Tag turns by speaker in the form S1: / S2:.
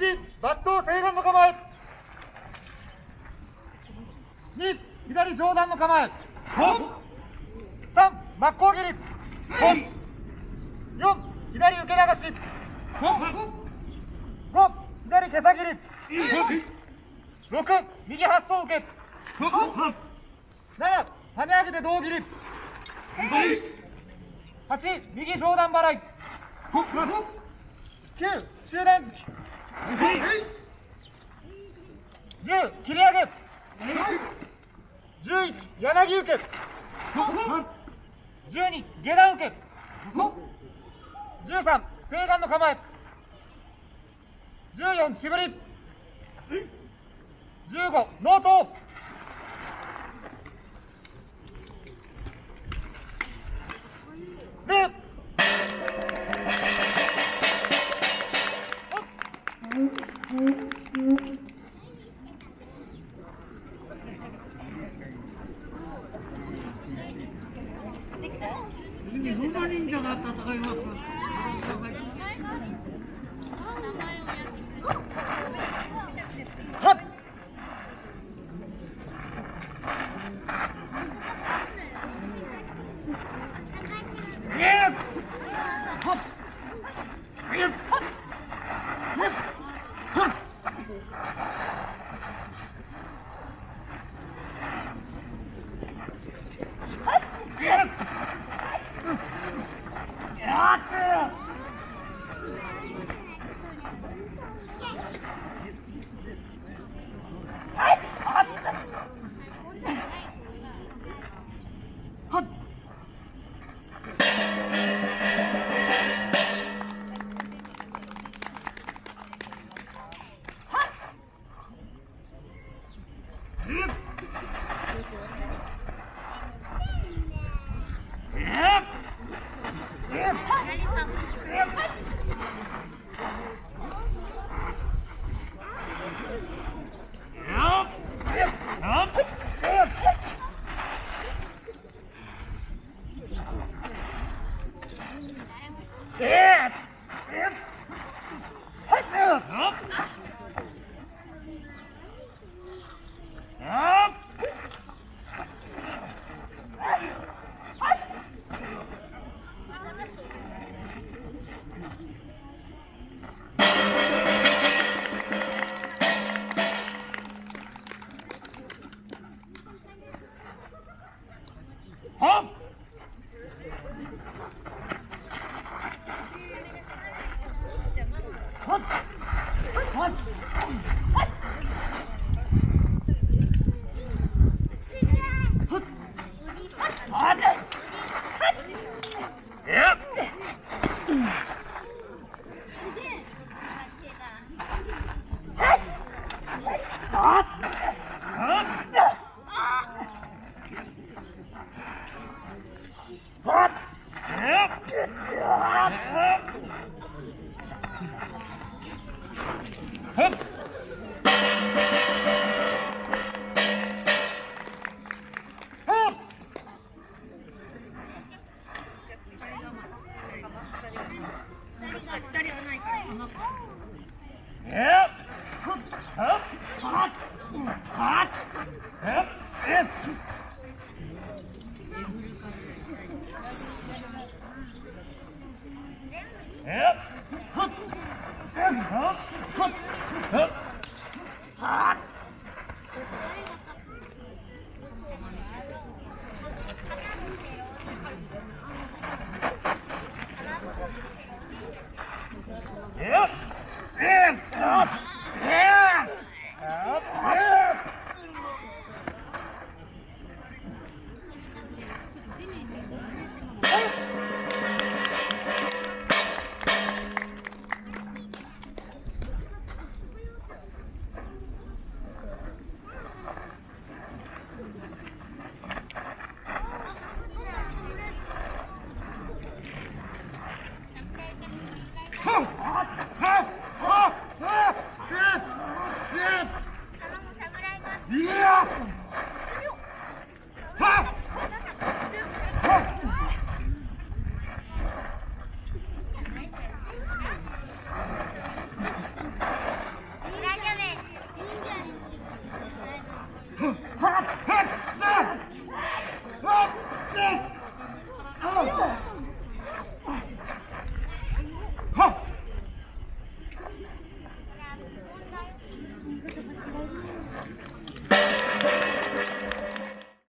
S1: 1抜刀西岸の構え。2左上段の構え。3真っ向切り。4左受け流し。5左毛先切り。6右発想受け。7跳ね上げて胴切り。8右上段払い。9中段突き10切り上げ。11柳受け12下段受け13西岸の構え。14しぶり。15ノー
S2: 馬忍者が戦います。
S1: Yeah! What?
S2: on. Come. Yep. Yep. Hup. Hup. Hup. Huh.